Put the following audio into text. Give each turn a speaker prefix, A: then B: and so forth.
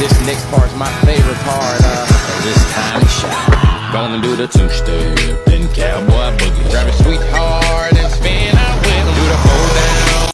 A: This next part's my favorite part. Uh,
B: This time shot. Gonna do the two-step,